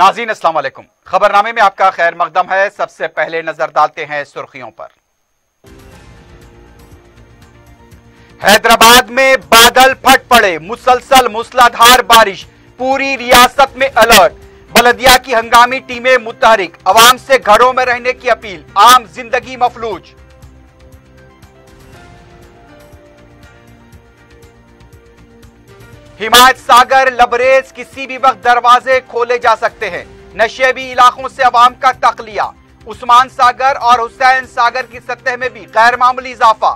नाजीन अस्सलाम खबरनामे में आपका खैर मकदम है। सबसे पहले नज़र डालते हैं सुर्खियों पर। हैदराबाद में बादल फट पड़े। मुसलसल मूसलाधार बारिश। पूरी रियासत में अलर्ट। बलदिया की हंगामी टीमें मुतहरिक। आवाम से घरों में रहने की अपील। आम ज़िंदगी मफलूज। हिमायत सागर, लबरेज किसी भी वक्त दरवाजे खोले जा सकते हैं। नशेबी इलाकों से अवाम का तकलिया। उस्मान सागर और हुसैन सागर की सतह में भी गैर मामूली इजाफा।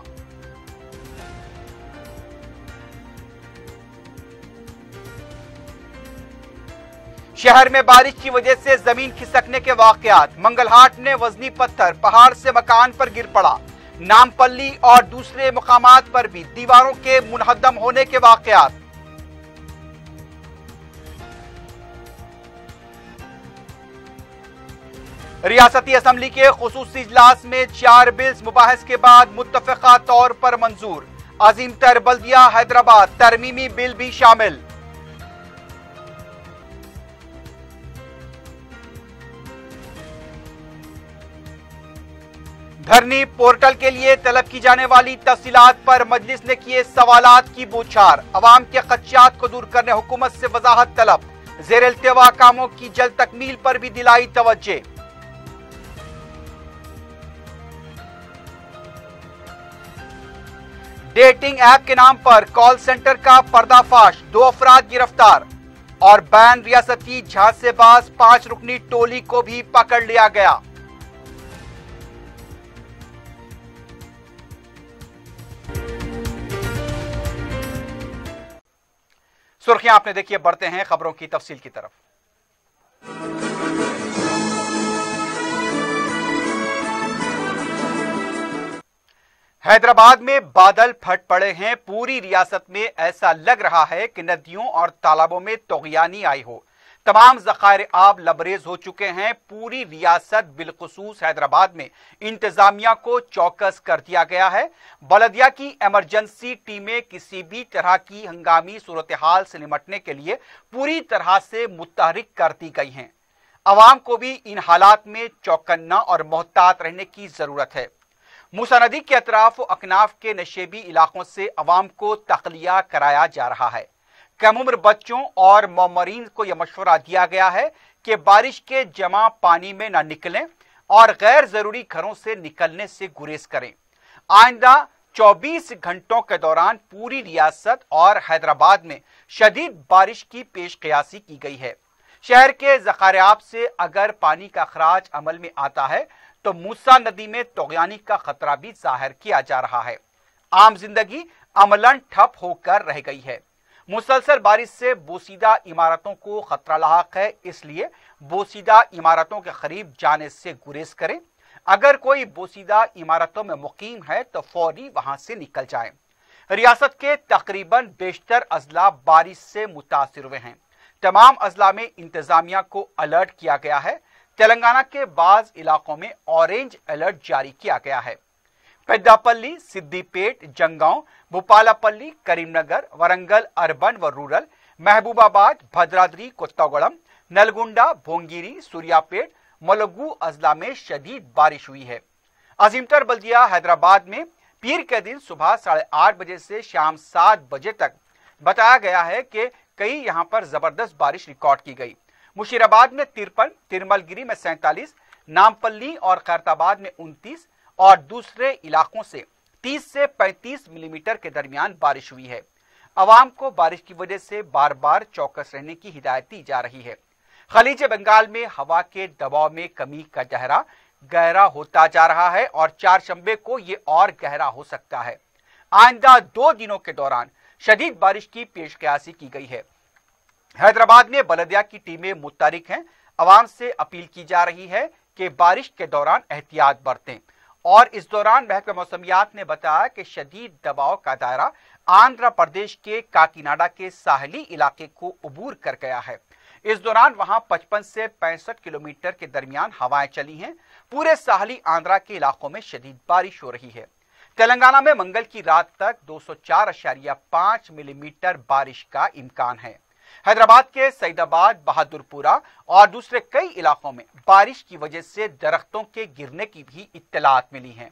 शहर में बारिश की वजह से ज़मीन खिसकने के वाकयात। मंगलहाट ने वजनी पत्थर पहाड़ से मकान पर गिर पड़ा। नामपल्ली और दूसरे मुकामात पर भी दीवारों के मुनहदम होने के वाकयात। रियासती असम्बली के खसूस इजलास में चार बिल्स मुबाहस के बाद मुतफ़ा तौर पर मंजूर। अजीम तर बल्दिया, हैदराबाद, तरमीमी बिल भी शामिल। धरनी पोर्टल के लिए तलब की जाने वाली तफसीलात पर मजलिस ने किए सवाल की बौछार। अवाम के खदशात को दूर करने हुकूमत से वजाहत तलब। जेर अल्तवा कामों की जल्द तकमील पर भी दिलाई तवज्जे। डेटिंग ऐप के नाम पर कॉल सेंटर का पर्दाफाश, दो अफराद गिरफ़्तार और बैन रियासती झांसेबाज पाँच रुकनी टोली को भी पकड़ लिया गया। सुर्खियाँ आपने देखिए, बढ़ते हैं खबरों की तफसील की तरफ़। हैदराबाद में बादल फट पड़े हैं। पूरी रियासत में ऐसा लग रहा है कि नदियों और तालाबों में तोगयानी आई हो। तमाम जखायर आब लबरेज हो चुके हैं। पूरी रियासत बिलखसूस हैदराबाद में इंतजामिया को चौकस कर दिया गया है। बलदिया की इमरजेंसी टीमें किसी भी तरह की हंगामी सूरत हाल से निमटने के लिए पूरी तरह से मुतहरिक कर दी गई हैं। अवाम को भी इन हालात में चौकन्ना और मोहतात रहने की ज़रूरत है। मूसा नदी के अतराफ अकनाफ के नशेबी इलाकों से अवाम को तखलिया कराया जा रहा है। कम उम्र बच्चों और मोमरीन को यह मशवरा दिया गया है कि बारिश के जमा पानी में न निकलें और गैर ज़रूरी घरों से निकलने से गुरेज करें। आइंदा 24 घंटों के दौरान पूरी रियासत और हैदराबाद में शदीद बारिश की पेश की गई है। शहर के जखारियाब से अगर पानी का खराज अमल में आता है तो मूसा नदी में तोगयानी का खतरा भी ज़ाहिर किया जा रहा है। आम ज़िंदगी अमलन ठप होकर रह गई है। मुसलसल बारिश से बोसीदा इमारतों को खतरा लाक है, इसलिए बोसीदा इमारतों के करीब जाने से गुरेज करें। अगर कोई बोसीदा इमारतों में मुकीम है तो फौरी वहाँ से निकल जाए। रियासत के तकरीबन बेशतर अजला बारिश से मुतासर हुए हैं। तमाम अजला में इंतजामिया को अलर्ट किया गया है। तेलंगाना के बाज इलाकों में ऑरेंज अलर्ट जारी किया गया है। पेद्दापल्ली, सिद्दीपेट, जंगांव, भोपालापल्ली, करीमनगर, वरंगल, अर्बन व रूरल, महबूबाबाद, भद्राद्री कोत्तागुड़म नलगुंडा, भोंगिरी, सूर्यापेट मलगू अजला में शदीद बारिश हुई है। अजीमतर बल्दिया, हैदराबाद में पीर के दिन सुबह साढ़े आठ बजे से शाम सात बजे तक बताया गया है कि कई यहाँ पर ज़बरदस्त बारिश रिकॉर्ड की गई। मुशीराबाद में तिरपन, तिरमलगिरी में सैंतालीस, नामपल्ली और खैरताबाद में उनतीस और दूसरे इलाकों से 30 से 35 मिलीमीटर के दरमियान बारिश हुई है। अवाम को बारिश की वजह से बार बार चौकस रहने की हिदायत दी जा रही है। खलीज बंगाल में हवा के दबाव में कमी का चेहरा गहरा होता जा रहा है और चार शंबे को ये और गहरा हो सकता है। आइंदा दो दिनों के दौरान शदीद बारिश की पेशकयासी की गई है। हैदराबाद में बलदिया की टीमें मुतारिक हैं। आवाम से अपील की जा रही है कि बारिश के दौरान एहतियात बरतें। और इस दौरान महकमा मौसमियात ने बताया कि शदीद दबाव का दायरा आंध्र प्रदेश के काकीनाडा के साहली इलाके को अबूर कर गया है। इस दौरान वहाँ 55 से पैंसठ किलोमीटर के दरमियान हवाएँ चली हैं। पूरे साहली आंध्रा के इलाकों में शदीद बारिश हो रही है। तेलंगाना में मंगल की रात तक 204.5 मिलीमीटर बारिश का इम्कान है। हैदराबाद के सईदाबाद, बहादुरपुरा और दूसरे कई इलाकों में बारिश की वजह से दरख्तों के गिरने की भी इत्तलात मिली हैं।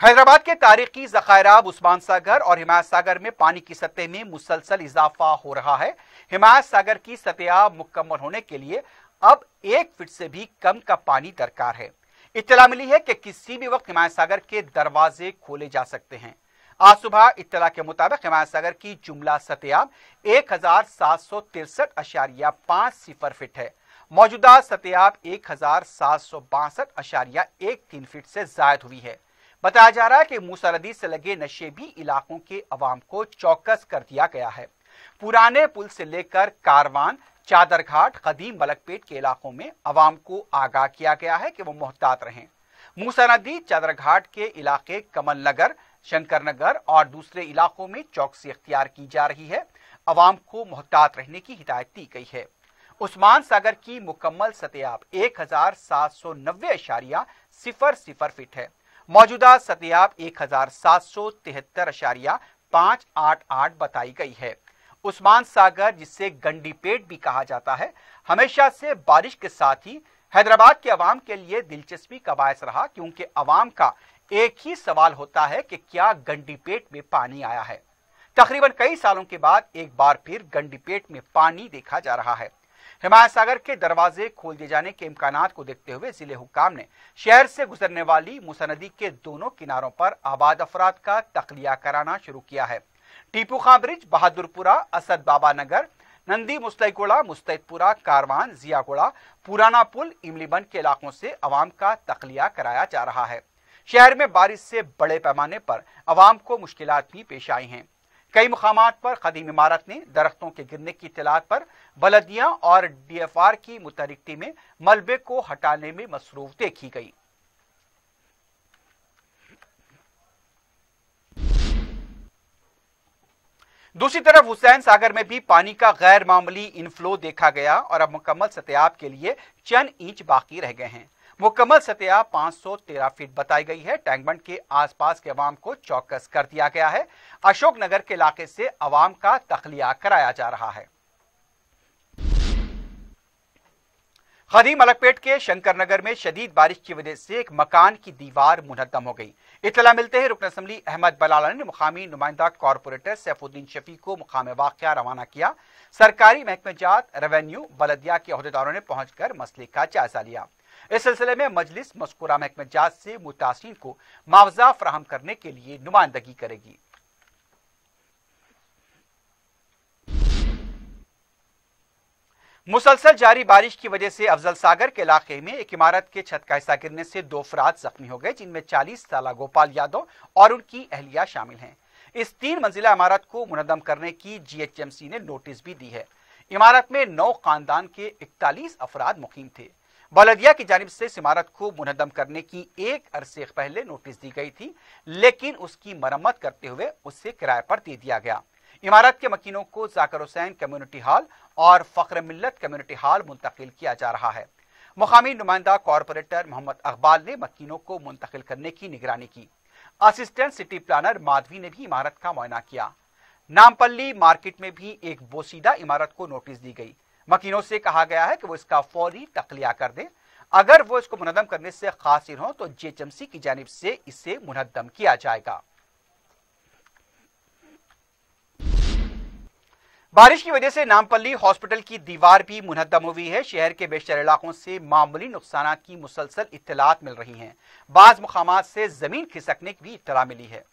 हैदराबाद के तारीखी जखायराब उस्मान सागर और हिमायत सागर में पानी की सतह में मुसलसल इजाफा हो रहा है। हिमायत सागर की सतह मुकम्मल होने के लिए अब एक फीट से भी कम का पानी दरकार है। इतला मिली है कि किसी भी वक्त हिमायत सागर के दरवाजे खोले जा सकते हैं। आज सुबह इतला के मुताबिक हिमायत सागर की जुमला सतयाब एक हज़ार सात सौ तिरसठ अशारिया पाँच सिफर फिट है। मौजूदा सतयाब एक हज़ार सात सौ बासठ अशारिया एक तीन फीट से जायद हुई है। बताया जा रहा है कि नदी से लगे नशेबी इलाकों के अवाम को चौकस कर दिया गया है। पुराने पुल से लेकर कारवान, चादरघाट कदीम बलकपेट के इलाकों में अवाम को आगाह किया गया है कि वो मोहतात रहें। मूसा नदी चादरघाट के इलाके कमल नगर शंकर नगर और दूसरे इलाकों में चौकसी अख्तियार की जा रही है। अवाम को मोहतात रहने की हिदायत दी गई है। उस्मान सागर की मुकम्मल सतयाब एक हज़ार सात सौ नब्बे अशारिया सिफर सिफर फीट है। मौजूदा सतयाब एक हज़ार सात सौ तिहत्तर अशारिया पाँच आठ आठ बताई गई है। उस्मान सागर, जिसे गंडी पेट भी कहा जाता है, हमेशा से बारिश के साथ ही हैदराबाद के अवाम के लिए दिलचस्पी का बायस रहा, क्योंकि अवाम का एक ही सवाल होता है कि क्या गंडीपेट में पानी आया है? तकरीबन कई सालों के बाद एक बार फिर गंडीपेट में पानी देखा जा रहा है। हिमायत सागर के दरवाजे खोल दिए जाने के इम्कान को देखते हुए ज़िले हुकाम ने शहर से गुजरने वाली मूसा नदी के दोनों किनारों पर आबाद अफराद का तखलिया कराना शुरू किया है। टीपू खां ब्रिज, बहादुरपुरा, असद बाबा नगर, नंदी मुस्तैगुड़ा, मुस्तैदपुरा, कारवान, जियागुड़ा, पुराना पुल इमलीबंद के इलाकों से अवाम का तखलिया कराया जा रहा है। शहर में बारिश से बड़े पैमाने पर अवाम को मुश्किल भी पेश आई हैं। कई मकाम पर कदीम इमारत ने दरख्तों के गिरने की इतलात पर बलदियाँ और डीएफआर की मुतरक्ती में मलबे को हटाने में मसरूफ देखी गई। दूसरी तरफ़ हुसैन सागर में भी पानी का गैर मामूली इनफ्लो देखा गया और अब मुकम्मल सत्याब के लिए चंद इंच बाकी रह गए हैं। मुकम्मल सतह 513 फीट बताई गई है। टैंकबंड के आसपास के अवाम को चौकस कर दिया गया है। अशोकनगर के इलाके से अवाम का तखलिया कराया जा रहा है। खदी मलकपेट के शंकर नगर में शदीद बारिश की वजह से एक मकान की दीवार मुनदम हो गई। इतला मिलते ही रुकन असम्बली अहमद बलाला ने मुकामी नुमाइंदा कॉरपोरेटर सैफुद्दीन शफी को मुकाम वाक़ रवाना किया। सरकारी महकमे जात, रेवेन्यू, बलदिया के अहदेदारों ने पहुंचकर मसले का जायजा लिया। इस सिलसिले में मजलिस मस्कुरा महकमे जात से मुतासरी को मुआवजा फ्राहम करने के लिए नुमाइंदगी करेगी। मुसलसल जारी बारिश की वजह से अफजल सागर के इलाके में एक इमारत के छत का हिस्सा गिरने से दो अफराद जख्मी हो गए, जिनमें 40 साल गोपाल यादव और उनकी अहलिया शामिल हैं। इस तीन मंजिला इमारत को मुनदम करने की जीएचएमसी ने नोटिस भी दी है। इमारत में नौ खानदान के इकतालीस अफराद मुकीम थे। बलदिया की जानब से इमारत को मुनदम करने की एक अरसे पहले नोटिस दी गई थी, लेकिन उसकी मरम्मत करते हुए उससे किराए पर दे दिया गया। इमारत के मकीनों को जाकर हुसैन कम्युनिटी हॉल और फ़ख्र मिल्लत कम्युनिटी हॉल मुंतकिल किया जा रहा है। मुकामी नुमाइंदा कॉरपोरेटर मोहम्मद अकबाल ने मकीनों को मुंतकिल करने की निगरानी की। असिस्टेंट सिटी प्लानर माधवी ने भी इमारत का मुआयना किया। नामपल्ली मार्केट में भी एक बोसीदा इमारत को नोटिस दी गई। मकीनों से कहा गया है कि वो इसका फौरी तखलिया कर दें। अगर वो इसको मुनदम करने से खासिर हो तो जेचमसी की जानब से इसे मुनदम किया जाएगा। बारिश की वजह से नामपल्ली हॉस्पिटल की दीवार भी मुनदम हुई है। शहर के बेशतर इलाकों से मामूली नुकसान की मुसलसल इतलात मिल रही हैं। बाज मकाम से ज़मीन खिसकने की भी इतला मिली है।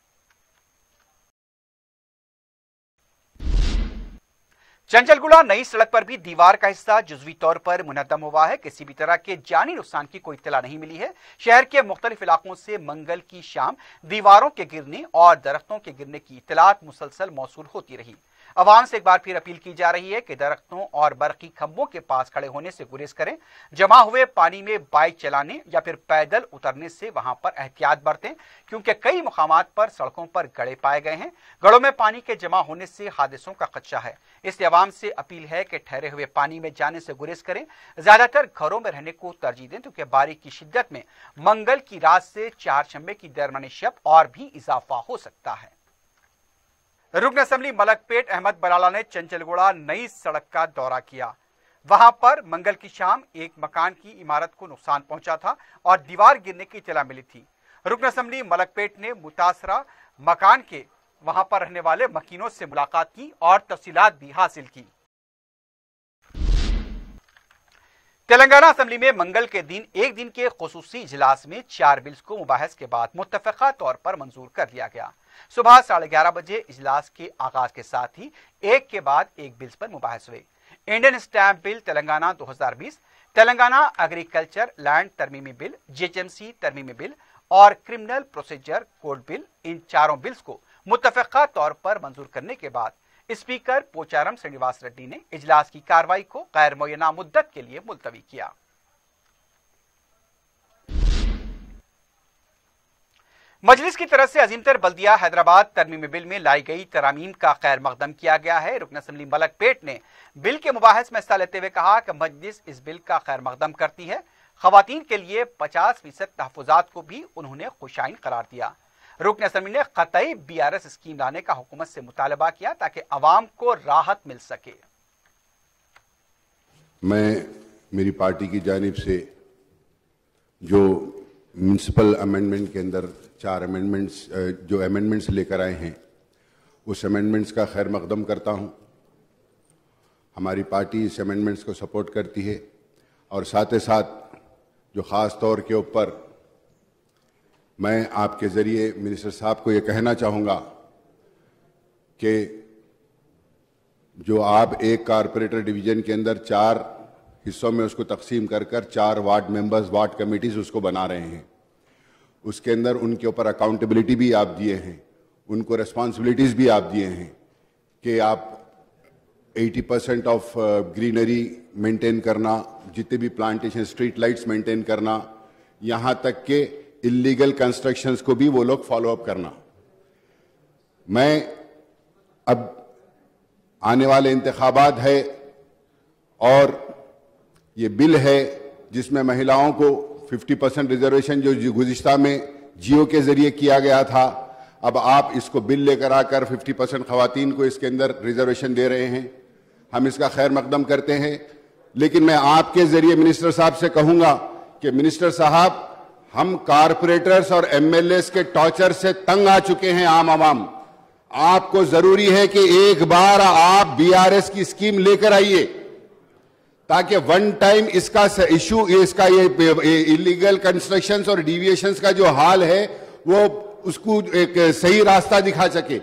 चंचलगुड़ा नई सड़क पर भी दीवार का हिस्सा जुजवी तौर पर मुनदम हुआ है। किसी भी तरह के जानी नुकसान की कोई इतला नहीं मिली है। शहर के मुख्तलिफ़ इलाकों से मंगल की शाम दीवारों के गिरने और दरख्तों के गिरने की इतलात मुसलसल मौसू होती रही। अवाम से एक बार फिर अपील की जा रही है कि दरख्तों और बरकी खंभों के पास खड़े होने से गुरेज करें, जमा हुए पानी में बाइक चलाने या फिर पैदल उतरने से वहाँ पर एहतियात बरतें, क्योंकि कई मुकाम पर सड़कों पर गड़े पाए गए हैं। गड़ों में पानी के जमा होने से हादसों का खदशा है। इसलिए अवाम से अपील है कि ठहरे हुए पानी में जाने से गुरेज करें। ज़्यादातर घरों में रहने को तरजीह दें, क्योंकि बारिश की शिद्दत में मंगल की रात से चार शंबे की दरमनी और भी इजाफा हो सकता है। रुकन असम्बली मलकपेट अहमद बलाला ने चंचलगोड़ा नई सड़क का दौरा किया। वहाँ पर मंगल की शाम एक मकान की इमारत को नुकसान पहुँचा था और दीवार गिरने की इतला मिली थी। रुकन असम्बली मलकपेट ने मुतासरा मकान के वहाँ पर रहने वाले मकीनों से मुलाकात की और तफसीलात भी हासिल की। तेलंगाना असम्बली में मंगल के दिन एक दिन के खसूसी इजलास में चार बिल्स को मुबाहस के बाद मुतफ़ा तौर पर मंजूर कर लिया गया। सुबह साढ़े ग्यारह बजे इजलास के आगाज़ के साथ ही एक के बाद एक बिल्स पर मुबाहस हुए। Indian stamp bill Telangana 2020, Telangana agriculture land तरमीमी bill GHMC तरमीमी बिल और क्रिमिनल प्रोसीजर कोड बिल इन चारों बिल्स को मुतफ़ा तौर पर मंजूर करने के बाद स्पीकर पोचारम श्रीनिवास रेड्डी ने इजलास की कार्रवाई को गैर मुयना मुद्दत के लिए मुलतवी किया। मजलिस की तरफ़ से अजीमतर बल्दिया हैदराबाद तरमीम बिल में लाई गई तरामीम का खैर मकदम किया गया है। रुकन असम्बली मलक पेट ने बिल के मुबाहस में हिस्सा लेते हुए कहा कि मजलिस इस बिल का खैर मकदम करती है। खातन के लिए पचास फ़ीसद तहफात को भी उन्होंने खुशाइन करार दिया। रुकन असम्बली ने कतई बी आर एस स्कीम लाने का हुकूमत से मुतालबा किया ताकि अवाम को राहत मिल सके। मैं मेरी पार्टी की जानब से जो म्यूनसिपल अमेंडमेंट के अंदर चार अमेंडमेंट्स जो अमेंडमेंट्स लेकर आए हैं, उस अमेंडमेंट्स का खैर मकदम करता हूँ। हमारी पार्टी इस अमेंडमेंट्स को सपोर्ट करती है और साथ ही साथ जो ख़ास तौर के ऊपर मैं आपके ज़रिए मिनिस्टर साहब को ये कहना चाहूँगा कि जो आप एक कारपोरेटर डिवीज़न के अंदर चार हिस्सों में उसको तकसीम कर कर चार वार्ड मेंबर्स, वार्ड कमेटीज़ उसको बना रहे हैं। उसके अंदर उनके ऊपर अकाउंटेबिलिटी भी आप दिए हैं। उनको रिस्पॉन्सिबिलिटीज़ भी आप दिए हैं कि आप 80 परसेंट ऑफ़ ग्रीनरी मेंटेन करना, जितने भी प्लांटेशन स्ट्रीट लाइट्स मेंटेन करना, यहाँ तक के इलीगल कंस्ट्रक्शंस को भी वो लोग फॉलोअप करना। मैं अब आने वाले इंतबात है और ये बिल है जिसमें महिलाओं को 50 परसेंट रिजर्वेशन जो गुजश्ता में जियो के ज़रिए किया गया था, अब आप इसको बिल लेकर आकर 50 परसेंट खातन को इसके अंदर रिजर्वेशन दे रहे हैं। हम इसका खैर मकदम करते हैं। लेकिन मैं आपके ज़रिए मिनिस्टर साहब से कहूँगा कि मिनिस्टर साहब, हम कारपोरेटर्स और एमएलए के टॉर्चर से तंग आ चुके हैं आम आवाम। आपको ज़रूरी है कि एक बार आप बीआरएस की स्कीम लेकर आइए। ताकि वन टाइम इसका इशू इसका ये इलीगल कंस्ट्रक्शन और डिविएशन का जो हाल है, वो उसको एक सही रास्ता दिखा सके।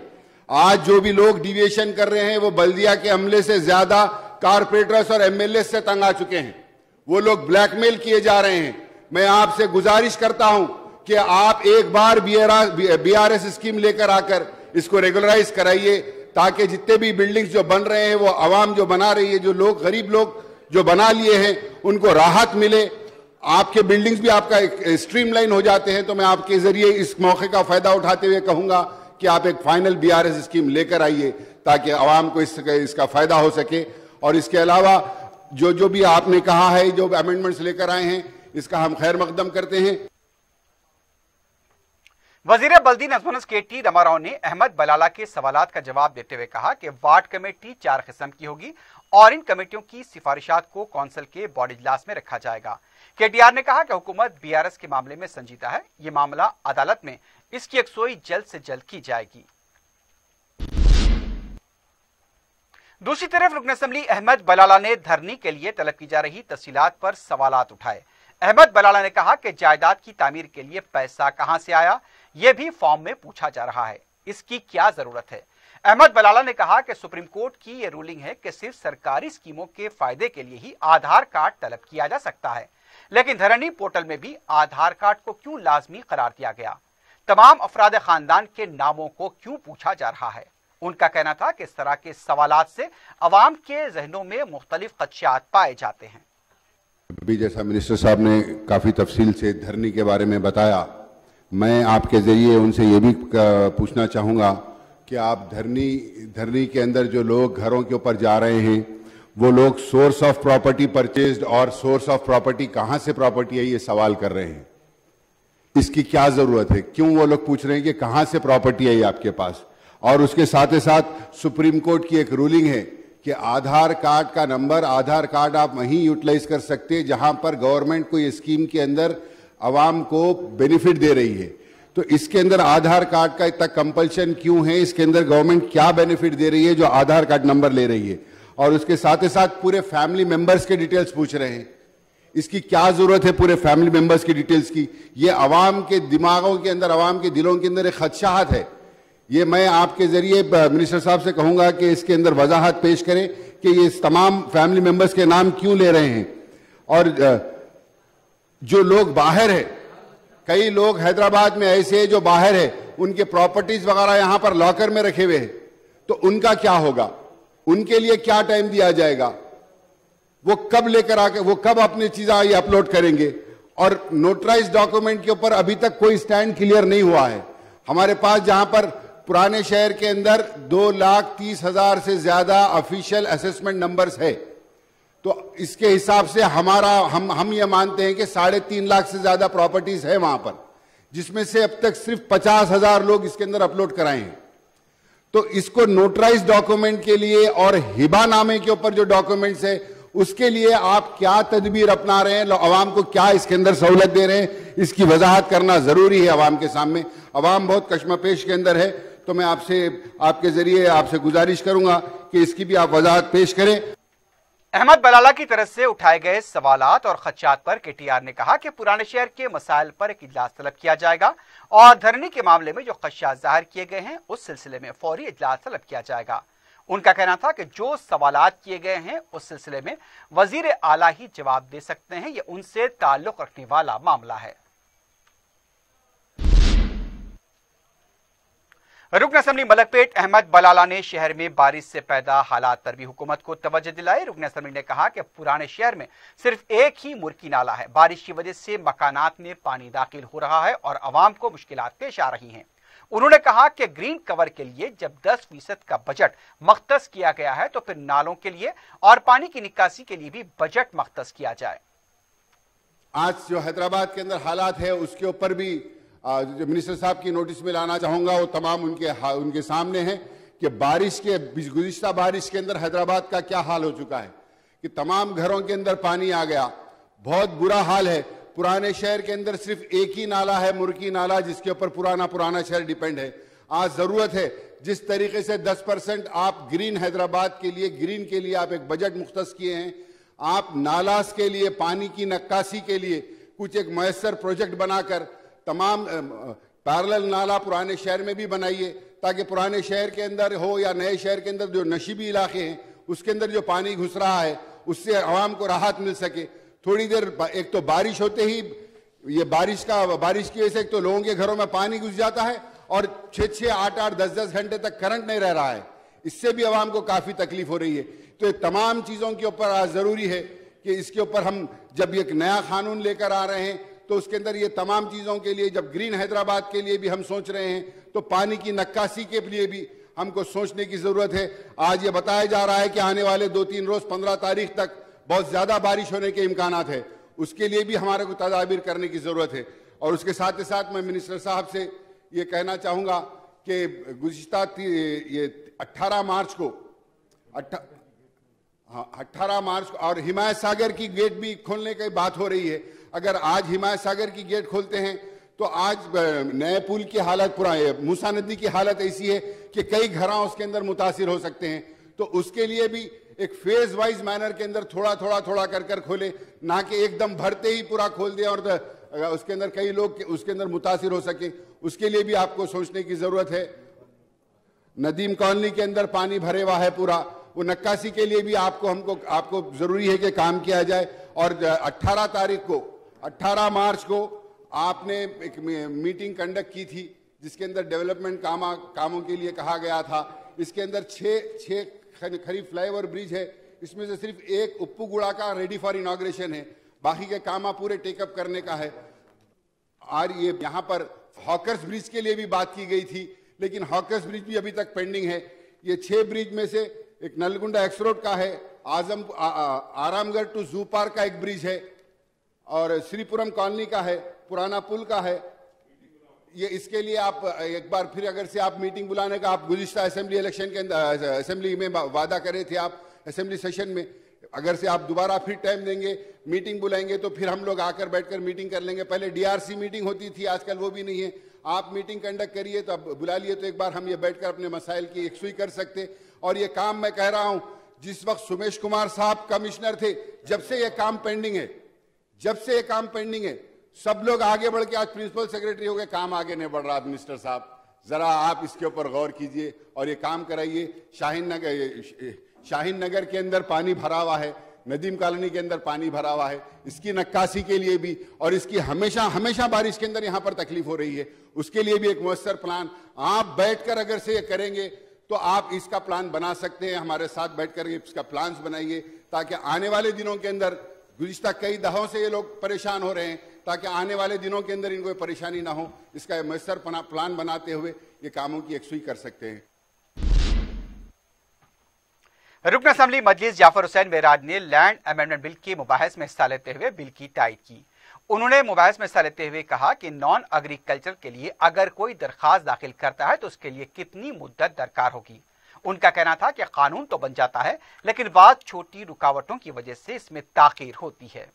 आज जो भी लोग डिविएशन कर रहे हैं, वो बल्दिया के हमले से ज़्यादा कारपोरेटर्स और एमएलए से तंग आ चुके हैं। वो लोग ब्लैकमेल किए जा रहे हैं। मैं आपसे गुजारिश करता हूँ कि आप एक बार बी बीआरएस स्कीम लेकर आकर इसको रेगुलराइज कराइए, ताकि जितने भी बिल्डिंग्स जो बन रहे हैं, वो आवाम जो बना रही है, जो लोग, गरीब लोग जो बना लिए हैं उनको राहत मिले। आपके बिल्डिंग्स भी आपका स्ट्रीमलाइन हो जाते हैं तो मैं आपके ज़रिए इस मौके का फ़ायदा उठाते हुए कहूँगा कि आप एक फाइनल बीआरएस स्कीम लेकर आइए ताकि आवाम को इस, इसका फ़ायदा हो सके। और इसके अलावा जो जो भी आपने कहा है जो अमेंडमेंट्स लेकर आए हैं इसका हम खैर मकदम करते हैं। वज़ीर बल्दी नजमनस के टी रमाराव ने अहमद बलाला के सवाल का जवाब देते हुए कहा कि वार्ड कमेटी चार किस्म की होगी और इन कमेटियों की सिफारिशात को कौंसिल के बॉडी इजलास में रखा जाएगा। केटीआर ने कहा कि हुकूमत बीआरएस के मामले में संजीदा है। ये मामला अदालत में इसकी यकसोई जल्द से जल्द की जाएगी। दूसरी तरफ़ रुकन असम्बली अहमद बलाला ने धरनी के लिए तलब की जा रही तफसीलात पर सवाल उठाए। अहमद बलाला ने कहा कि जायदाद की तामीर के लिए पैसा कहाँ से आया यह भी फॉर्म में पूछा जा रहा है। इसकी क्या ज़रूरत है? अहमद बलाला ने कहा कि सुप्रीम कोर्ट की ये रूलिंग है कि सिर्फ़ सरकारी स्कीमों के फ़ायदे के लिए ही आधार कार्ड तलब किया जा सकता है। लेकिन धरनी पोर्टल में भी आधार कार्ड को क्यों लाजमी करार दिया गया? तमाम अफराद खानदान के नामों को क्यों पूछा जा रहा है? उनका कहना था कि इस तरह के सवाल से अवाम के जहनों में मुख्तलिफ़ खदशात पाए जाते हैं। अभी जैसा मिनिस्टर साहब ने काफ़ी तफसील से धरनी के बारे में बताया, मैं आपके ज़रिए उनसे ये भी पूछना चाहूँगा कि आप धरनी धरनी के अंदर जो लोग घरों के ऊपर जा रहे हैं, वो लोग सोर्स ऑफ़ प्रॉपर्टी परचेज और सोर्स ऑफ़ प्रॉपर्टी कहाँ से प्रॉपर्टी है, ये सवाल कर रहे हैं। इसकी क्या ज़रूरत है? क्यों वो लोग पूछ रहे हैं कि कहाँ से प्रॉपर्टी है आपके पास? और उसके साथ ही साथ सुप्रीम कोर्ट की एक रूलिंग है कि आधार कार्ड का नंबर आधार कार्ड आप वहीं यूटिलाइज कर सकते हैं जहाँ पर गवर्नमेंट कोई स्कीम के अंदर आवाम को बेनिफिट दे रही है। तो इसके अंदर आधार कार्ड का इतना कंपल्शन क्यों है? इसके अंदर गवर्नमेंट क्या बेनिफिट दे रही है जो आधार कार्ड नंबर ले रही है? और उसके साथ ही साथ पूरे फैमिली मेंबर्स के डिटेल्स पूछ रहे हैं। इसकी क्या ज़रूरत है पूरे फैमिली मेंबर्स की डिटेल्स की? ये आवाम के दिमागों के अंदर, आवाम के दिलों के अंदर एक खदशाहत है। ये मैं आपके ज़रिए मिनिस्टर साहब से कहूँगा कि इसके अंदर वजाहत पेश करें कि ये तमाम फैमिली मेंबर्स के नाम क्यों ले रहे हैं? और जो लोग बाहर है कई लोग हैदराबाद में ऐसे हैं जो बाहर है, उनके प्रॉपर्टीज़ वगैरह यहाँ पर लॉकर में रखे हुए हैं। तो उनका क्या होगा? उनके लिए क्या टाइम दिया जाएगा? वो कब लेकर आके, वो कब अपनी चीज़ ये अपलोड करेंगे? और नोटराइज डॉक्यूमेंट के ऊपर अभी तक कोई स्टैंड क्लियर नहीं हुआ है। हमारे पास जहाँ पर पुराने शहर के अंदर दो लाख तीस हज़ार से ज़्यादा ऑफिशियल असेसमेंट नंबर्स है। तो इसके हिसाब से हमारा, हम हम ये मानते हैं कि साढ़े तीन लाख से ज़्यादा प्रॉपर्टीज़ है वहाँ पर, जिसमें से अब तक सिर्फ़ पचास हज़ार लोग इसके अंदर अपलोड कराए हैं। तो इसको नोटराइज डॉक्यूमेंट के लिए और हिबा नामे के ऊपर जो डॉक्यूमेंट्स है, उसके लिए आप क्या तदबीर अपना रहे हैं, अवाम को क्या इसके अंदर सहूलत दे रहे हैं, इसकी वजाहत करना ज़रूरी है अवाम के सामने। अवाम बहुत कश्मपेश के अंदर है तो मैं आपसे, आपके ज़रिए आपसे गुजारिश करूँगा कि इसकी भी आप वजाहत पेश करें। अहमद बलाला की तरफ़ से उठाए गए सवाल और खदशात पर के केटीआर ने कहा कि पुराने शहर के मसाइल पर एक इजलास तलब किया जाएगा और धरनी के मामले में जो खदशात ज़ाहिर किए गए हैं, उस सिलसिले में फौरी इजलास तलब किया जाएगा। उनका कहना था कि जो सवाल किए गए हैं, उस सिलसिले में वज़ीर आला ही जवाब दे सकते हैं। ये उनसे ताल्लुक रखने वाला मामला है। रुकन असम्बली मलकपेट अहमद बलाला ने शहर में बारिश से पैदा हालात पर भी हुकूमत को तवज्जो दिलाई। रुकन असम्बली ने कहा कि पुराने शहर में सिर्फ़ एक ही मुर्की नाला है। बारिश की वजह से मकानात में पानी दाखिल हो रहा है और आवाम को मुश्किल पेश आ रही हैं। उन्होंने कहा कि ग्रीन कवर के लिए जब 10 फ़ीसद का बजट मख्त किया गया है तो फिर नालों के लिए और पानी की निकासी के लिए भी बजट मख्त किया जाए। आज जो हैदराबाद के अंदर हालात है, उसके ऊपर भी जो मिनिस्टर साहब की नोटिस में लाना चाहूँगा, वो तमाम उनके उनके सामने है कि बारिश के, गुजशत बारिश के अंदर हैदराबाद का क्या हाल हो चुका है? कि तमाम घरों के अंदर पानी आ गया। बहुत बुरा हाल है। पुराने शहर के अंदर सिर्फ़ एक ही नाला है, मुर्की नाला, जिसके ऊपर पुराना पुराना शहर डिपेंड है। आज ज़रूरत है, जिस तरीके से 10 परसेंट आप ग्रीन हैदराबाद के लिए, ग्रीन के लिए आप एक बजट मुख्त किए हैं, आप नालास के लिए, पानी की नक्काशी के लिए कुछ एक मैसर प्रोजेक्ट बनाकर तमाम पैरल नाला पुराने शहर में भी बनाइए, ताकि पुराने शहर के अंदर हो या नए शहर के अंदर जो नशीबी इलाके हैं, उसके अंदर जो पानी घुस रहा है, उससे आवाम को राहत मिल सके। थोड़ी देर एक तो बारिश होते ही, ये बारिश का, बारिश की वजह से एक तो लोगों के घरों में पानी घुस जाता है, और छः छः आठ आठ दस दस घंटे तक करंट नहीं रह रहा है। इससे भी आवाम को काफ़ी तकलीफ़ हो रही है। तो तमाम चीज़ों के ऊपर आज ज़रूरी है कि इसके ऊपर हम जब एक नया कानून लेकर आ रहे हैं तो उसके अंदर ये तमाम चीज़ों के लिए, जब ग्रीन हैदराबाद के लिए भी हम सोच रहे हैं तो पानी की नक्काशी के लिए भी हमको सोचने की ज़रूरत है। आज ये बताया जा रहा है कि आने वाले दो तीन रोज़, पंद्रह तारीख तक बहुत ज़्यादा बारिश होने के इम्कान है। उसके लिए भी हमारे को तदाबीर करने की ज़रूरत है। और उसके साथ ही साथ मैं मिनिस्टर साहब से ये कहना चाहूँगा कि गुजशत ये 18 मार्च को हाँ अट्ठारह मार्च को, और हिमायत सागर की गेट भी खोलने की बात हो रही है। अगर आज हिमायत सागर की गेट खोलते हैं तो आज नए पुल की हालत पूरा मूसा नदी की हालत ऐसी है कि कई घर उसके अंदर मुतासर हो सकते हैं। तो उसके लिए भी एक फ़ेज़ वाइज मैनर के अंदर थोड़ा थोड़ा थोड़ा कर कर खोले, ना कि एकदम भरते ही पूरा खोल दिया और उसके अंदर कई लोग उसके अंदर मुतासर हो सके। उसके लिए भी आपको सोचने की ज़रूरत है। नदीम कॉलोनी के अंदर पानी भरे हुआ है पूरा। वो नक्काशी के लिए भी आपको, हमको, आपको ज़रूरी है कि काम किया जाए। और 18 तारीख को 18 मार्च को आपने एक मीटिंग कंडक्ट की थी, जिसके अंदर डेवलपमेंट कामा कामों के लिए कहा गया था। इसके अंदर छः छः खरीफ फ्लाईओवर ब्रिज है। इसमें से सिर्फ़ एक उप्पूगुड़ा का रेडी फॉर इनाग्रेशन है। बाकी के कामा पूरे टेकअप करने का है। और ये यहाँ पर हॉकर्स ब्रिज के लिए भी बात की गई थी, लेकिन हॉकर्स ब्रिज भी अभी तक पेंडिंग है। ये छह ब्रिज में से एक नलगुंडा एक्स रोड का है, Azam Aramghar to zoo park का एक ब्रिज है। और श्रीपुरम कॉलोनी का है, पुराना पुल का है। ये इसके लिए आप, एक बार फिर अगर से आप मीटिंग बुलाने का, आप गुजशत असेंबली इलेक्शन के अंदर असेंबली में वादा करे थे आप, असेंबली सेशन में, अगर से आप दोबारा फिर टाइम देंगे, मीटिंग बुलाएँगे तो फिर हम लोग आकर बैठकर मीटिंग कर लेंगे। पहले डीआरसी मीटिंग होती थी, आजकल वो भी नहीं है। आप मीटिंग कंडक्ट करिए तो अब बुला लिए तो एक बार हम ये बैठकर अपने मसाइल की एक सुई कर सकते। और ये काम मैं कह रहा हूँ, जिस वक्त सुमेश कुमार साहब कमिश्नर थे, जब से ये काम पेंडिंग है जब से ये काम पेंडिंग है, सब लोग आगे बढ़ के आज प्रिंसिपल सेक्रेटरी हो गए, काम आगे नहीं बढ़ रहा मिनिस्टर साहब। जरा आप इसके ऊपर गौर कीजिए और ये काम कराइए। शाहीन नगर शाहीन नगर के अंदर पानी भरा हुआ है, नदीम कॉलोनी के अंदर पानी भरा हुआ है, इसकी नक्काशी के लिए भी और इसकी हमेशा हमेशा बारिश के अंदर यहाँ पर तकलीफ़ हो रही है। उसके लिए भी एक मुयसर प्लान आप बैठकर अगर से ये करेंगे तो आप इसका प्लान बना सकते हैं। हमारे साथ बैठ बैठकर इसका प्लान बनाइए, ताकि आने वाले दिनों के अंदर गुजशत कई दहों से ये लोग परेशान हो रहे हैं ताकि आने वाले दिनों के अंदर इनको परेशानी ना हो। इसका मैसर प्लान बनाते हुए ये कामों की एकसुई कर सकते हैं। रुकन असम्बली मजलिस जाफ़र हुसैन बेराज ने लैंड अमेंडमेंट बिल के मुबाहस में हिस्सा लेते हुए बिल की टाइट की। उन्होंने मुबाहस में हिस्सा लेते हुए कहा कि नॉन एग्रीकल्चर के लिए अगर कोई दरखास्त दाखिल करता है तो उसके लिए कितनी मुद्दत दरकार होगी। उनका कहना था कि कानून तो बन जाता है, लेकिन बाद छोटी रुकावटों की वजह से इसमें ताखिर होती है।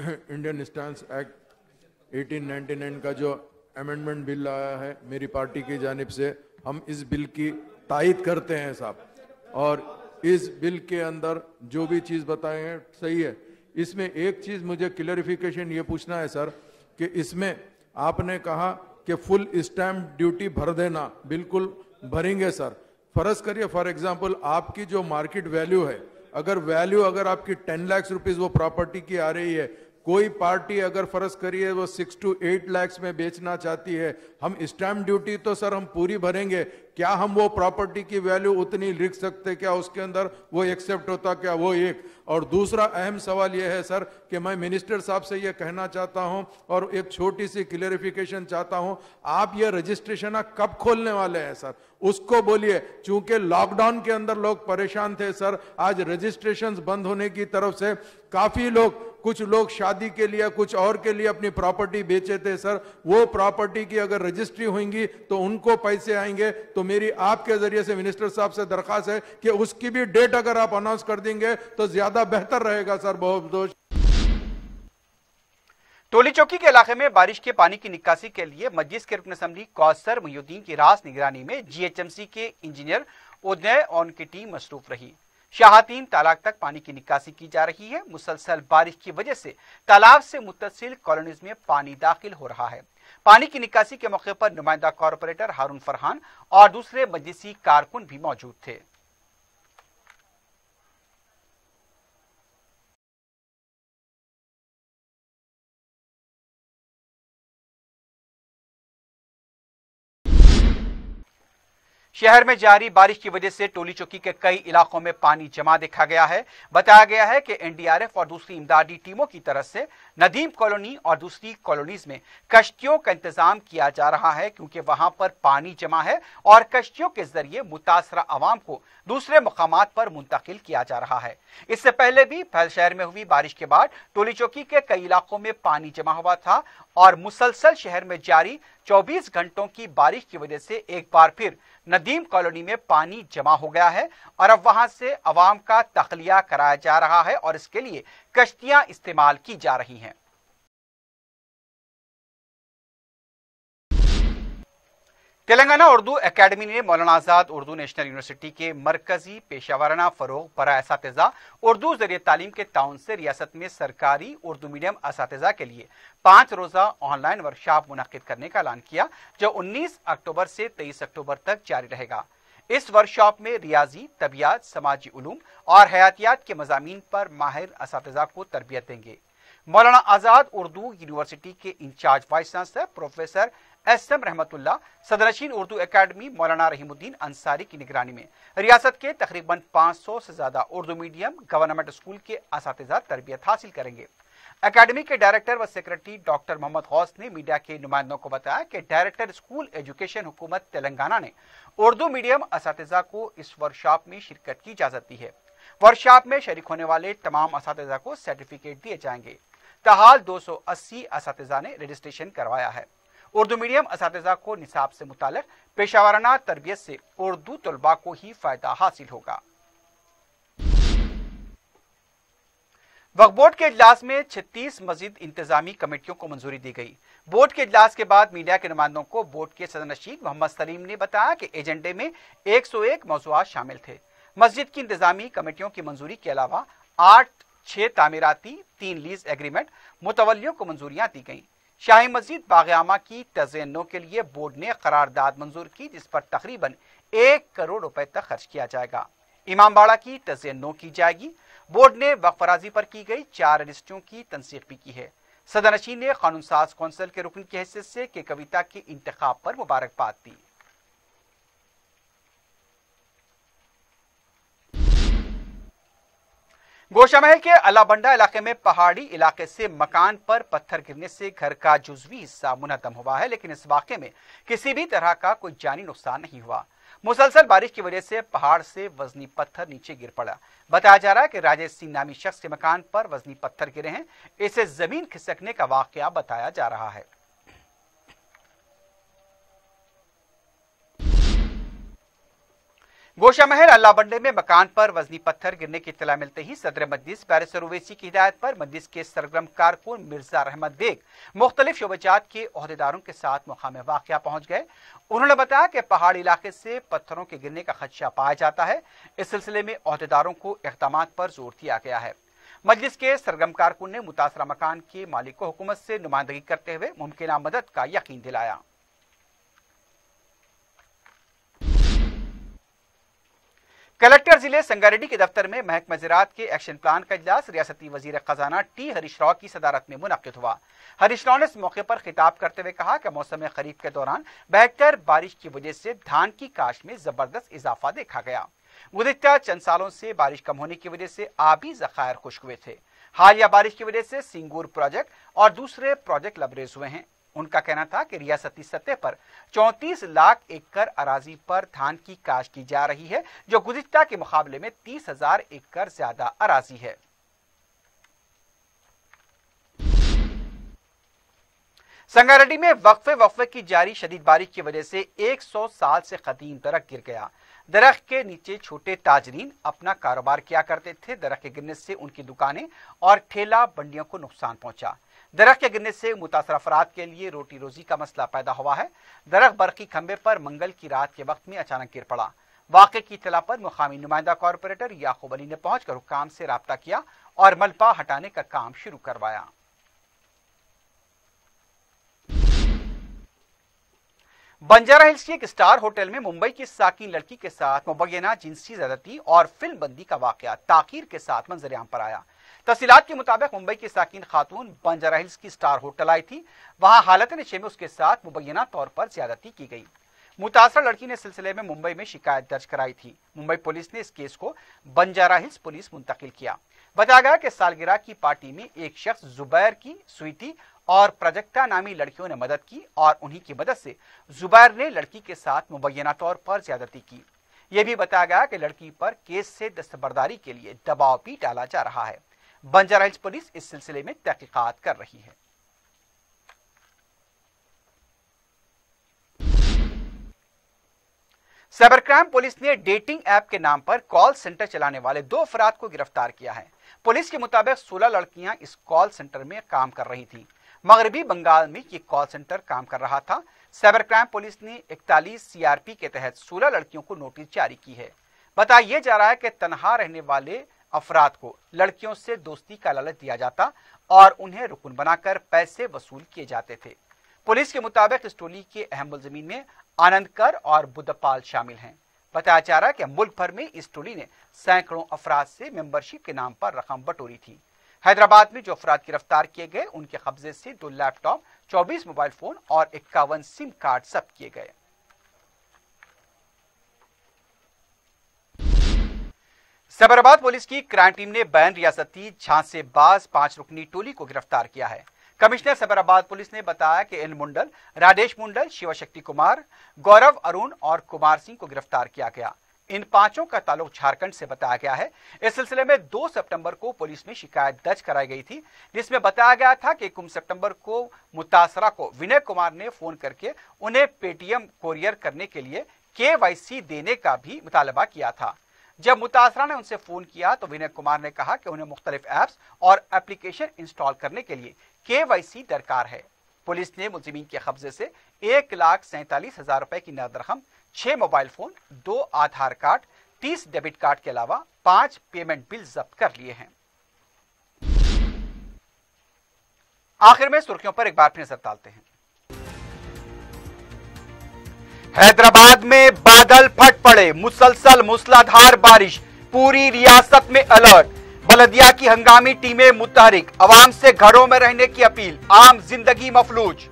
इंडियन स्टैंड एक्ट 1899 का जो अमेंडमेंट बिल आया है, मेरी पार्टी की जानब से, हम इस बिल की तायद करते हैं साहब। और इस बिल के अंदर जो भी चीज़ बताए हैं, सही है। इसमें एक चीज़ मुझे क्लियरिफिकेशन ये पूछना है, सर, कि इसमें आपने कहा कि फुल स्टैम्प ड्यूटी भर देना, बिल्कुल भरेंगे सर। फ़र्ज़ करिए फॉर एग्ज़ाम्पल आपकी जो मार्केट वैल्यू है, अगर वैल्यू अगर आपकी टेन लाख रुपीज़ वो प्रॉपर्टी की आ रही है, कोई पार्टी अगर फ़र्ज़ करिए वो सिक्स टू एट लैक्स में बेचना चाहती है, हम स्टैम्प ड्यूटी तो सर हम पूरी भरेंगे क्या हम वो प्रॉपर्टी की वैल्यू उतनी लिख सकते? क्या उसके अंदर वो एक्सेप्ट होता? क्या वो एक? और दूसरा अहम सवाल यह है, सर, कि मैं मिनिस्टर साहब से यह कहना चाहता हूँ और एक छोटी सी क्लियरिफिकेशन चाहता हूँ। आप ये रजिस्ट्रेशन कब खोलने वाले हैं, सर? उसको बोलिए, चूँकि लॉकडाउन के अंदर लोग परेशान थे, सर, आज रजिस्ट्रेशन बंद होने की तरफ़ से काफ़ी लोग कुछ लोग शादी के लिए, कुछ और के लिए अपनी प्रॉपर्टी बेचे थे सर वो प्रॉपर्टी की अगर रजिस्ट्री होंगी तो उनको पैसे आएँगे। तो मेरी आपके ज़रिए से मिनिस्टर साहब से दरखास्त है कि उसकी भी डेट अगर आप अनाउंस कर देंगे तो ज़्यादा बेहतर रहेगा सर बहुत दोष। टोली चौकी के इलाके में बारिश के पानी की निकासी के लिए मस्जिद के रुकन असम्बली कौसर मुहुद्दीन की रास निगरानी में जीएचएमसी के इंजीनियर उदय और उनकी टीम मसरूफ रही। शाहतीन तालाब तक पानी की निकासी की जा रही है। मुसलसल बारिश की वजह से तालाब से मुतसिल कॉलोनीज में पानी दाखिल हो रहा है। पानी की निकासी के मौके पर नुमाइंदा कॉरपोरेटर हारून फरहान और दूसरे मजलिसी कारकुन भी मौजूद थे। शहर में जारी बारिश की वजह से टोली चौकी के कई इलाकों में पानी जमा देखा गया है। बताया गया है कि एनडीआरएफ और दूसरी इमदादी टीमों की तरफ़ से नदीम कॉलोनी और दूसरी कॉलोनीज में कश्तियों का इंतज़ाम किया जा रहा है क्योंकि वहाँ पर पानी जमा है और कश्तियों के ज़रिए मुतासरा आवाम को दूसरे मकाम पर मुंतकिल किया जा रहा है। इससे पहले भी फैल शहर में हुई बारिश के बाद टोली चौकी के कई इलाकों में पानी जमा हुआ था और मुसलसल शहर में जारी 24 घंटों की बारिश की वजह से एक बार फिर नदीम कॉलोनी में पानी जमा हो गया है और अब वहाँ से अवाम का तखलिया कराया जा रहा है और इसके लिए कश्तियाँ इस्तेमाल की जा रही हैं। तेलंगाना उर्दू एकेडमी ने मौलाना आज़ाद उर्दू नेशनल यूनिवर्सिटी के मरकजी पेशा वाराना फरोग बरा इस उर्दू ज़रिए तालीम के ताउन से रियासत में सरकारी उर्दू मीडियम इस के लिए पाँच रोजा ऑनलाइन वर्कशॉप मुनद करने का ऐलान किया, जो 19 अक्टूबर से 23 अक्टूबर तक जारी रहेगा। इस वर्कशॉप में रियाजी, तबियात, समाजी उलूम और हयातियात के मजामी पर माहिर इस को तरबियत देंगे। मौलाना आज़ाद उर्दू यूनिवर्सिटी के in charge vice chancellor professor S M Rahmatullah सदरशीन Urdu academy Maulana Rahimuddin Ansari की निगरानी में। रियासत के तकरीबन 500 से ज़्यादा उर्दू मीडियम, गवर्नमेंट स्कूल के इस तरबियत हासिल करेंगे। एकेडमी के डायरेक्टर व सेक्रेटरी डॉक्टर मोहम्मद गौस ने मीडिया के नुमाइंदों को बताया कि डायरेक्टर स्कूल एजुकेशन हुकूमत तेलंगाना ने उर्दू मीडियम इस को इस वर्कशॉप में शिरकत की इजाज़त दी है। वर्कशॉप में शरीक होने वाले तमाम इस को सर्टिफिकेट दिए जाएँगे। तहाल 280 इस ने रजिस्ट्रेशन करवाया है। उर्दू मीडियम इस को निसाब से मुतल पेशावराना तरबियत से उर्दू तलबा को ही फ़ायदा हासिल होगा। वक्फ बोर्ड के इजलास में 36 मजीद इंतजामी कमेटियों को मंजूरी दी गई। बोर्ड के इजलास के बाद मीडिया के नुमाइंदों को बोर्ड के सदर नशीद मोहम्मद सलीम ने बताया कि एजेंडे में 101 मौजूद शामिल थे। मस्जिद की इंतजामी कमेटियों की मंजूरी के अलावा आठ, छह तामीराती, तीन लीज एग्रीमेंट मुतवलियों को मंजूरियाँ दी गई। शाही मस्जिद बागयामा की तजयनों के लिए बोर्ड ने करारदाद मंजूर की, जिस पर तकरीबन एक करोड़ रुपए तक खर्च किया जाएगा। इमामबाड़ा की तजयनों की जाएगी। बोर्ड ने वक्फराजी पर की गई चार रजिस्ट्रियों की तनसीक भी की है। सदर नशीन ने कानून साज कौंसिल के रुकन की हैसियत से के कविता के इंतखाब पर मुबारकबाद दी। गोशामहल के अलाबंडा इलाके में पहाड़ी इलाके से मकान पर पत्थर गिरने से घर का जुजवी हिस्सा मुनदम हुआ है, लेकिन इस वाक़े में किसी भी तरह का कोई जानी नुकसान नहीं हुआ। मुसलसल बारिश की वजह से पहाड़ से वजनी पत्थर नीचे गिर पड़ा। बताया जा रहा है कि राजेश सिंह नामी शख्स के मकान पर वजनी पत्थर गिरे हैं। इसे ज़मीन खिसकने का वाकया बताया जा रहा है। गोशा महल अल्लाह बंडे में मकान पर वजनी पत्थर गिरने की इतला मिलते ही सदर मजलिस बैरिसर ओवैसी की हिदायत पर मजलिस के सरगर्म कारकुन मिर्ज़ा रहमत बेग मुख्तलिफ़ शोबजात के अहदेदारों के साथ मुकाम वाक़ पहुँच गए। उन्होंने बताया कि पहाड़ी इलाके से पत्थरों के गिरने का खदशा पाया जाता है। इस सिलसिले में अहदेदारों को इकदाम पर ज़ोर दिया गया है। मजलिस के सरगम कारकुन ने मुतासरा मकान के मालिक को हुकूमत से नुमाइंदगी करते हुए मुमकिन मदद का यकीन दिलाया। कलेक्टर ज़िले संगारेड्डी के दफ्तर में महकमा ज़रात के एक्शन प्लान का इजलास रियासती वज़ीर खजाना टी हरीश राव की सदारत में मुनद हुआ। हरीश राव ने इस मौके पर खिताब करते हुए कहा कि मौसम खरीफ के दौरान बेहतर बारिश की वजह से धान की काश में ज़बरदस्त इजाफा देखा गया। गुजशत चंद सालों से बारिश कम होने की वजह से आबी जखायर खुश्क हुए थे। हालिया बारिश की वजह से सिंगूर प्रोजेक्ट और दूसरे प्रोजेक्ट लबरेज हुए हैं। उनका कहना था कि रियासती सतह पर 34 लाख एकड़ अराजी पर धान की काश की जा रही है, जो गुजश्ता के मुकाबले में तीस हज़ार एकड़ ज़्यादा अराजी है। संगारेड्डी में वक्फे वक्फे की जारी शदीद बारिश की वजह से 100 साल से कदीम दरख्त गिर गया। दरख्त के नीचे छोटे ताजरीन अपना कारोबार किया करते थे। दरख्त के गिरने से उनकी दुकानें और ठेला बंडियों को नुकसान पहुँचा। दरख्त के गिरने से मुतासर अफराद के लिए रोटी रोजी का मसला पैदा हुआ है। दरख्त बरकी खंबे पर मंगल की रात के वक्त में अचानक गिर पड़ा। वाक़े की इतला पर मुकामी नुमाइंदा कॉरपोरेटर याकूब अली ने पहुंचकर हुकाम से रबता किया और मलबा हटाने का काम शुरू करवाया। बंजारा हिल्स के एक स्टार होटल में मुंबई की साकिन लड़की के साथ मुबैना जिनसी ज्यादती और फ़िल्म बंदी का वाकया ताखिर के साथ मंजरेआम पर आया। तफसीत के मुताबिक मुंबई की साकिन खातून बंजारा हिल्स की स्टार होटल आई थी। वहाँ हालत नशे में उसके साथ मुबैना तौर पर ज्यादती की गई। मुतासर लड़की ने सिलसिले में मुंबई में शिकायत दर्ज कराई थी। मुंबई पुलिस ने इस केस को बंजारा हिल्स पुलिस मुंतकिल किया। बताया गया कि सालगिरह की पार्टी में एक शख्स जुबैर की स्वीटी और प्रजक्ता नामी लड़कियों ने मदद की और उन्हीं की मदद से जुबैर ने लड़की के साथ मुबैना तौर पर ज्यादती की। यह भी बताया गया कि लड़की पर केस से दस्तबरदारी के लिए दबाव भी डाला जा रहा है। बंजारा हिल्स पुलिस इस सिलसिले में तहकीकात कर रही है। साइबर क्राइम पुलिस ने डेटिंग ऐप के नाम पर कॉल सेंटर चलाने वाले दो अफराद को गिरफ़्तार किया है। पुलिस के मुताबिक 16 लड़कियाँ इस कॉल सेंटर में काम कर रही थी। मगरबी बंगाल में ये कॉल सेंटर काम कर रहा था। साइबर क्राइम पुलिस ने इकतालीस सीआरपी के तहत 16 लड़कियों को नोटिस जारी की है। बताया जा रहा है कि तनहा रहने वाले अफराद को लड़कियों से दोस्ती का लालच दिया जाता और उन्हें रुकन बनाकर पैसे वसूल किए जाते थे। पुलिस के मुताबिक इस टोली के अहम मुलजमीन में आनंद कर और बुद्धपाल शामिल हैं। बताया जा रहा है कि मुल्क भर में इस टोली ने सैकड़ों अफराद से मेंबरशिप के नाम पर रकम बटोरी थी। हैदराबाद में जो अफराद गिरफ़्तार किए गए, उनके कब्जे से दो लैपटॉप, चौबीस मोबाइल फ़ोन और इक्यावन सिम कार्ड जब्त किए गए। सबराबाद पुलिस की क्राइम टीम ने बैन रियासती झांसे बाज पाँच रुकनी टोली को गिरफ़्तार किया है। कमिश्नर सबराबाद पुलिस ने बताया कि एन मुंडल, राजेश मुंडल, शिवशक्ति कुमार, गौरव अरुण और कुमार सिंह को गिरफ़्तार किया गया। इन पाँचों का ताल्लुक झारखंड से बताया गया है। इस सिलसिले में 2 सितंबर को पुलिस में शिकायत दर्ज कराई गई थी, जिसमें बताया गया था कि इक्कीस सितंबर को मुतासरा को विनय कुमार ने फ़ोन करके उन्हें पेटीएम कोरियर करने के लिए के देने का भी मुतालबा किया था। जब मुतासरा ने उनसे फ़ोन किया तो विनय कुमार ने कहा कि उन्हें मुख्तलिफ़ एप्स और एप्लीकेशन इंस्टॉल करने के लिए के दरकार है। पुलिस ने मुलजिमीन के कब्जे से एक लाख सैंतालीस हज़ार रुपए की नकद रकम, छह मोबाइल फ़ोन, दो आधार कार्ड, तीस डेबिट कार्ड के अलावा पाँच पेमेंट बिल जब्त कर लिए हैं। आखिर में सुर्खियों पर एक बार फिर नज़र डालते हैं। हैदराबाद में बादल फट पड़े, मुसलसल मूसलाधार बारिश, पूरी रियासत में अलर्ट। बलदिया की हंगामी टीमें मुतहरिक अवाम से घरों में रहने की अपील, आम ज़िंदगी मफलूज।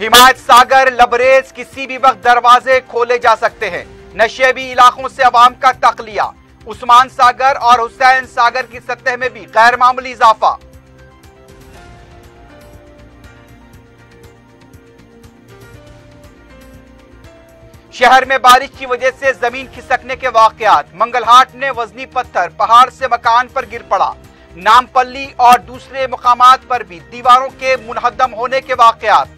हिमायत सागर, लबरेज, किसी भी वक्त दरवाजे खोले जा सकते हैं। नशेबी इलाकों से अवाम का तकलिया, उस्मान सागर और हुसैन सागर की सतह में भी गैर मामूली इजाफा। शहर में बारिश की वजह से ज़मीन खिसकने के वाकयात। मंगलहाट ने वजनी पत्थर पहाड़ से मकान पर गिर पड़ा। नामपल्ली और दूसरे मकामात पर भी दीवारों के मुनहदम होने के वाकयात।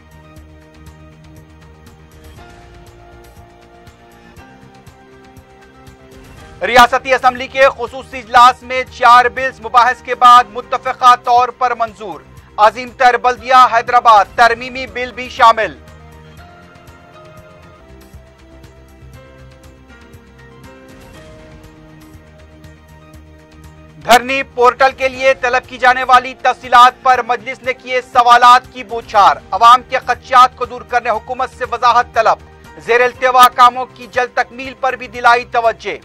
रियासती असम्बली के खसूस इजलास में चार बिल्स मुबाहस के बाद मुतफ़ा तौर पर मंजूर। अजीम तर बल्दिया, हैदराबाद, तरमीमी बिल भी शामिल। धरनी पोर्टल के लिए तलब की जाने वाली तफसीलात पर मजलिस ने किए सवालात की बूछार। अवाम के खदशात को दूर करने हुकूमत से वजाहत तलब। जेर अल्तवा कामों की जल्द तकमील पर भी दिलाई तवज्जे।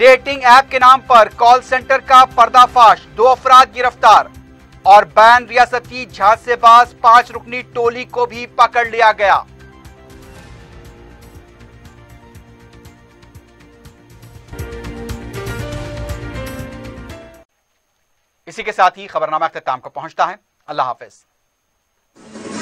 डेटिंग ऐप के नाम पर कॉल सेंटर का पर्दाफाश, दो अफराद गिरफ़्तार और बैन रियासती झांसेबाज पाँच रुकनी टोली को भी पकड़ लिया गया। इसी के साथ ही खबरनामा अख्ताम को पहुँचता है। अल्लाह हाफिज़।